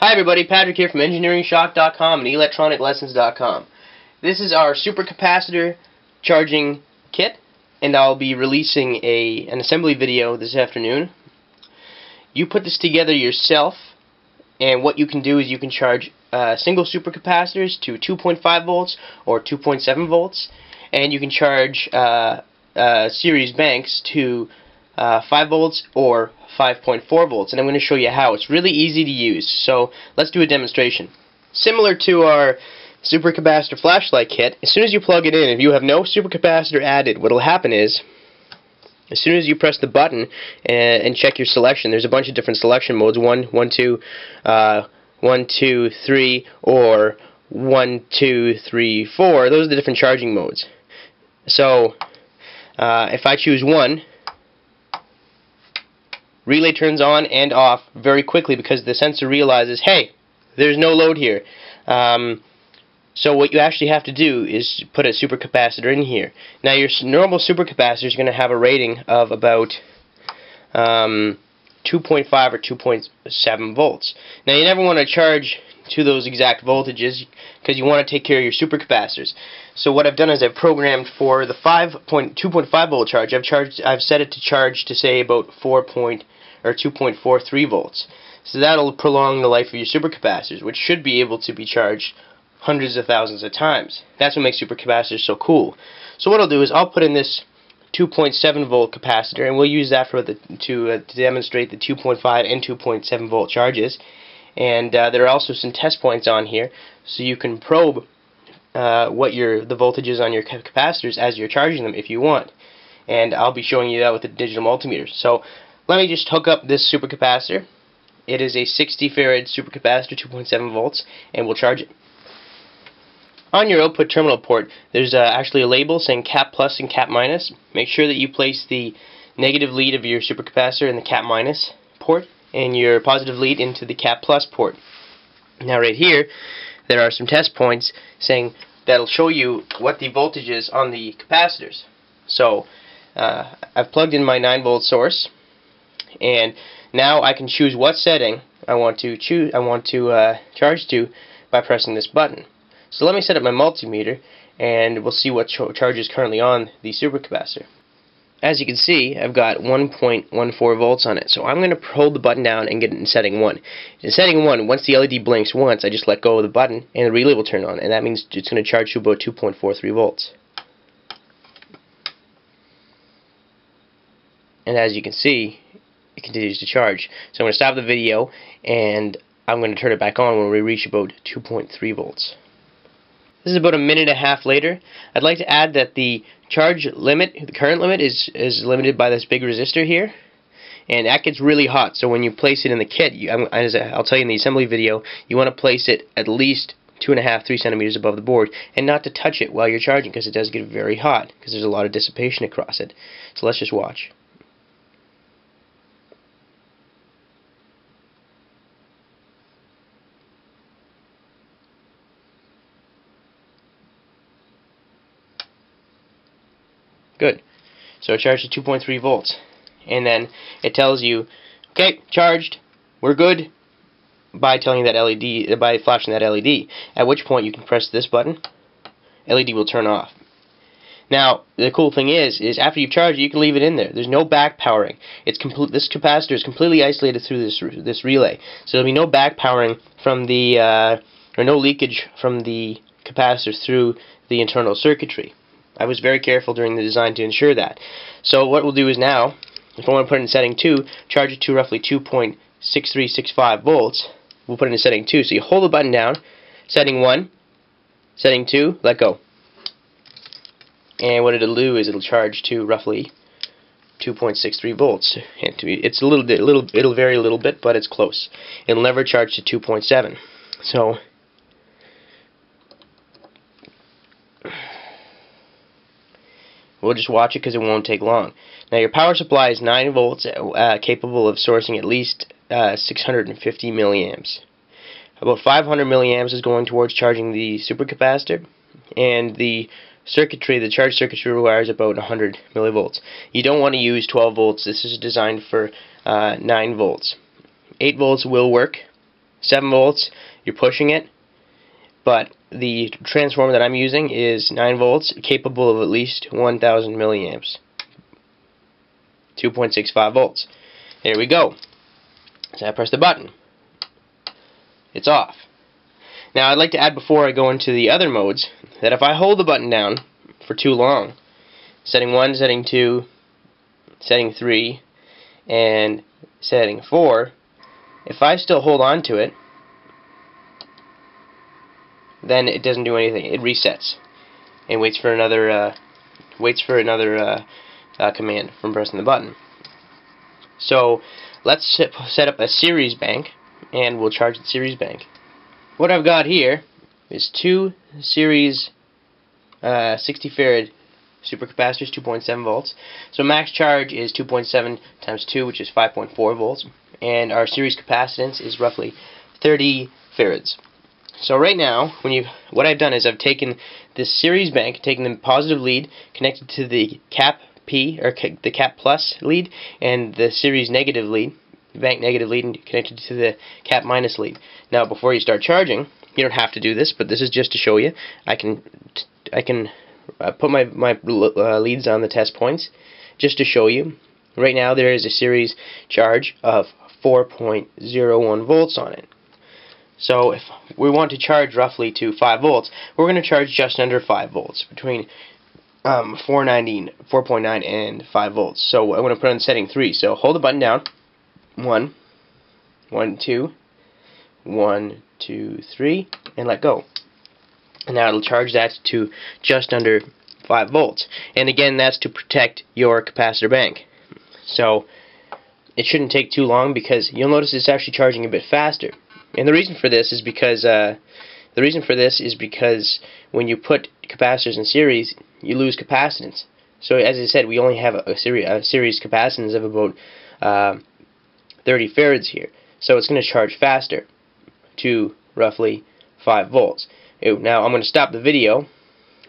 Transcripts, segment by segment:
Hi everybody, Patrick here from EngineeringShock.com and ElectronicLessons.com. This is our supercapacitor charging kit, and I'll be releasing a an assembly video this afternoon. You put this together yourself, and what you can do is you can charge uh, single supercapacitors to 2.5 volts or 2.7 volts, and you can charge uh, uh, series banks to uh, 5 volts or 5.4 volts and I'm going to show you how. It's really easy to use so let's do a demonstration. Similar to our supercapacitor flashlight kit, as soon as you plug it in, if you have no supercapacitor added, what will happen is as soon as you press the button and, and, check your selection, there's a bunch of different selection modes, 1, 1, 2, uh, 1, 2, 3, or 1, 2, 3, 4. Those are the different charging modes. So, uh, if I choose 1, relay turns on and off very quickly because the sensor realizes, hey, there's no load here. Um, so what you actually have to do is put a supercapacitor in here. Now your normal supercapacitor is going to have a rating of about um, 2.5 or 2.7 volts. Now you never want to charge to those exact voltages because you want to take care of your supercapacitors. So what I've done is I've programmed for the 5.2.5 volt charge. I've charged I've set it to charge to say about 4 or 2.43 volts. So that'll prolong the life of your supercapacitors, which should be able to be charged hundreds of thousands of times. That's what makes supercapacitors so cool. So what I'll do is I'll put in this 2.7 volt capacitor, and we'll use that for the to, uh, to demonstrate the 2.5 and 2.7 volt charges. And uh, there are also some test points on here, so you can probe uh, what your the voltage is on your capacitors as you're charging them if you want. And I'll be showing you that with the digital multimeter. So let me just hook up this supercapacitor. It is a 60 farad supercapacitor, 2.7 volts, and we'll charge it. On your output terminal port, there's uh, actually a label saying cap plus and cap minus. Make sure that you place the negative lead of your supercapacitor in the cap minus port and your positive lead into the cap plus port. Now right here, there are some test points saying that'll show you what the voltage is on the capacitors. So uh, I've plugged in my 9 volt source and now I can choose what setting I want to choose I want to uh, charge to by pressing this button. So let me set up my multimeter and we'll see what ch charge is currently on the supercapacitor. As you can see, I've got 1.14 volts on it. So I'm going to hold the button down and get it in setting 1. In setting 1, once the LED blinks once, I just let go of the button and the relay will turn on. And that means it's going to charge to about 2.43 volts. And as you can see, it continues to charge. So I'm going to stop the video and I'm going to turn it back on when we reach about 2.3 volts. This is about a minute and a half later. I'd like to add that the charge limit, the current limit, is, is limited by this big resistor here. And that gets really hot, so when you place it in the kit, you, as I'll tell you in the assembly video, you want to place it at least two and a half, three centimeters above the board, and not to touch it while you're charging, because it does get very hot, because there's a lot of dissipation across it. So let's just watch. Good. So it charged to 2.3 volts. And then it tells you, okay, charged, we're good, by telling you that LED, by flashing that LED. At which point you can press this button, LED will turn off. Now, the cool thing is, is after you've charged you can leave it in there. There's no back powering. It's complete. This capacitor is completely isolated through this this relay, so there'll be no back powering from the uh, or no leakage from the capacitors through the internal circuitry. I was very careful during the design to ensure that. So what we'll do is now, if I want to put it in setting 2, charge it to roughly 2.6365 volts, we'll put it in setting 2. So you hold the button down, setting 1, setting 2, let go. And what it'll do is it'll charge to roughly 2.63 volts. It's a little bit, little, it'll vary a little bit, but it's close. It'll never charge to 2.7. So We'll just watch it because it won't take long. Now your power supply is 9 volts, uh, capable of sourcing at least uh, 650 milliamps. About 500 milliamps is going towards charging the supercapacitor, and the circuitry, the charge circuitry requires about 100 millivolts. You don't want to use 12 volts. This is designed for uh, 9 volts. 8 volts will work, 7 volts, you're pushing it, but the transformer that I'm using is 9 volts, capable of at least 1000 milliamps. 2.65 volts. There we go. So I press the button. It's off. Now I'd like to add before I go into the other modes that if I hold the button down for too long, setting 1, setting 2, setting 3, and setting 4, if I still hold on to it, then it doesn't do anything. It resets and waits for another uh, waits for another uh, uh, command from pressing the button. So let's set up a series bank and we'll charge the series bank. What I've got here is two series uh, 60 farad supercapacitors, 2.7 volts. So max charge is 2.7 times 2, which is 5.4 volts, and our series capacitance is roughly 30 farads. So right now, when you what I've done is I've taken this series bank, taken the positive lead, connected to the cap P or the cap plus lead, and the series negative lead, bank negative lead, and connected to the cap minus lead. Now, before you start charging, you don't have to do this, but this is just to show you. I can I can uh, put my my uh, leads on the test points just to show you. Right now, there is a series charge of 4.01 volts on it. So if we want to charge roughly to 5 volts, we're going to charge just under 5 volts, between um, 4.9 and 5 volts. So I'm going to put on setting 3. So hold the button down. 1, 1, 2, 1, 2, 3, and let go. And now it'll charge that to just under 5 volts. And again, that's to protect your capacitor bank. So it shouldn't take too long because you'll notice it's actually charging a bit faster. And the reason for this is because uh, the reason for this is because when you put capacitors in series, you lose capacitance. So as I said, we only have a, series, a series capacitance of about uh, 30 farads here. So it's going to charge faster to roughly 5 volts. Now I'm going to stop the video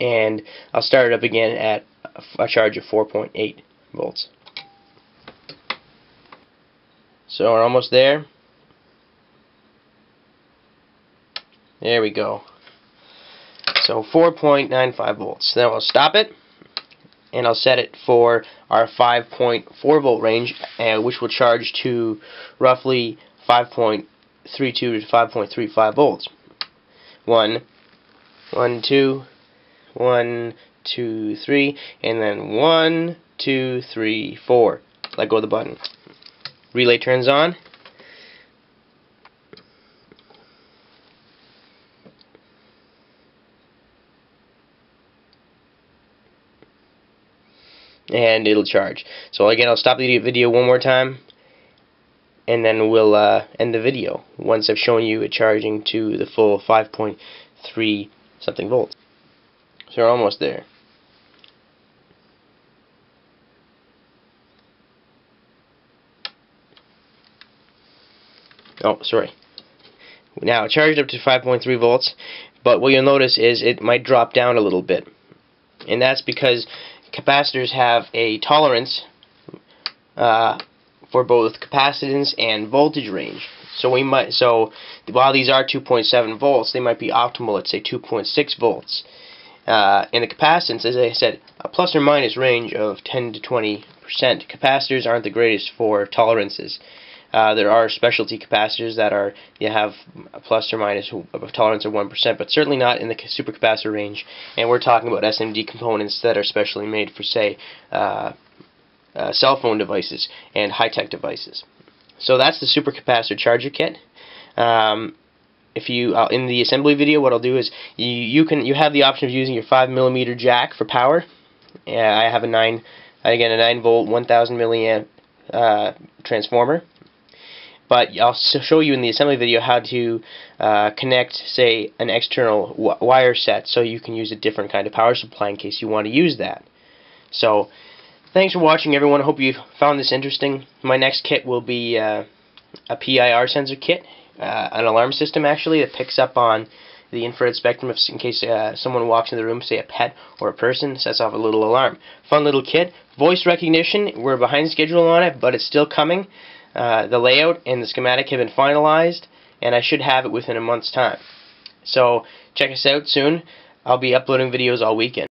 and I'll start it up again at a charge of 4.8 volts. So we're almost there. There we go. So 4.95 volts. Then I'll stop it and I'll set it for our 5.4 volt range uh, which will charge to roughly 5.32 to 5.35 volts. One, one, two, one, two, three, and then one, two, three, four. Let go of the button. Relay turns on. And it'll charge. So again, I'll stop the video one more time, and then we'll uh, end the video once I've shown you it charging to the full 5.3 something volts. So we're almost there. Oh, sorry. Now, charged up to 5.3 volts, but what you'll notice is it might drop down a little bit. And that's because capacitors have a tolerance uh, for both capacitance and voltage range. So we might so while these are 2.7 volts, they might be optimal at say 2.6 volts. Uh, and the capacitance, as I said, a plus or minus range of 10 to 20 percent. Capacitors aren't the greatest for tolerances. Uh, there are specialty capacitors that are you have a plus or minus a tolerance of 1%, but certainly not in the supercapacitor range. And we're talking about SMD components that are specially made for, say, uh, uh, cell phone devices and high-tech devices. So that's the supercapacitor charger kit. Um, if you uh, in the assembly video, what I'll do is you you can you have the option of using your five millimeter jack for power. Yeah, I have a nine again a nine volt 1000 milliamp uh, transformer but I'll show you in the assembly video how to uh, connect, say, an external wire set so you can use a different kind of power supply in case you want to use that. So, thanks for watching everyone. I hope you found this interesting. My next kit will be uh, a PIR sensor kit, uh, an alarm system actually that picks up on the infrared spectrum in case uh, someone walks in the room, say a pet or a person, sets off a little alarm. Fun little kit. Voice recognition, we're behind schedule on it, but it's still coming. Uh, the layout and the schematic have been finalized, and I should have it within a month's time. So check us out soon. I'll be uploading videos all weekend.